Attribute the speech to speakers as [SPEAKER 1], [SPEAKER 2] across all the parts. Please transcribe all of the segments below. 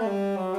[SPEAKER 1] Música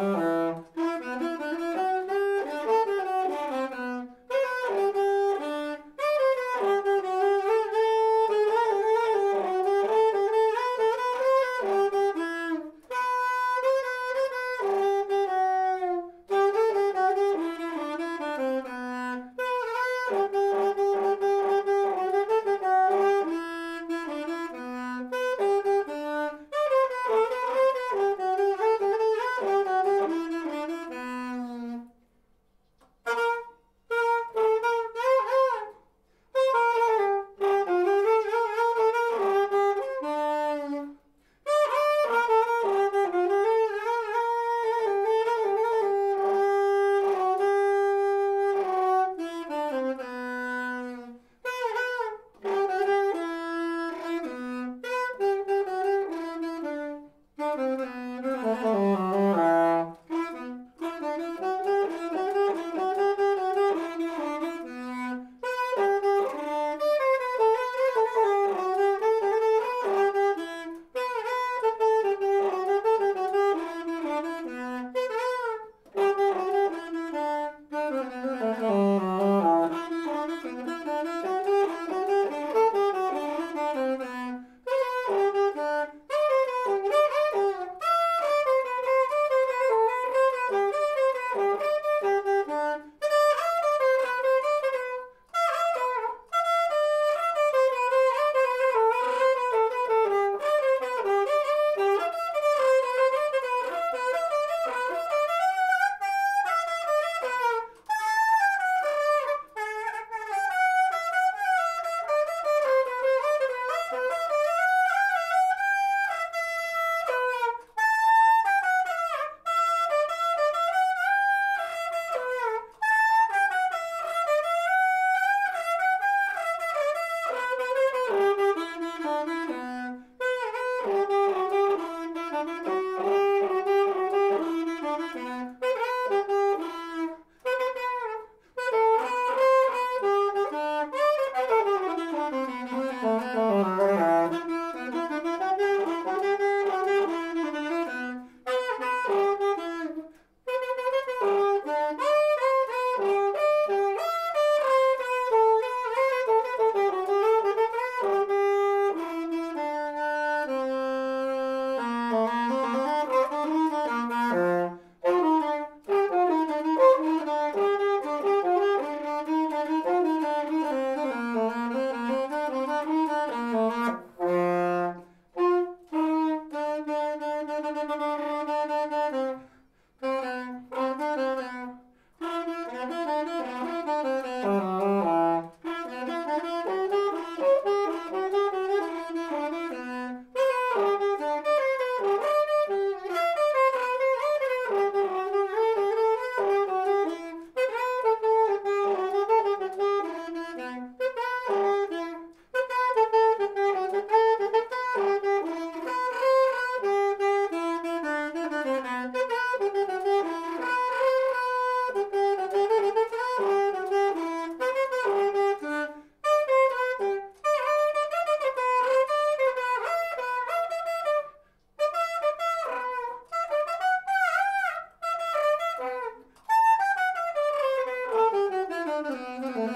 [SPEAKER 1] Thank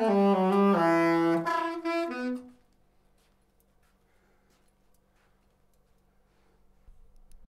[SPEAKER 1] you.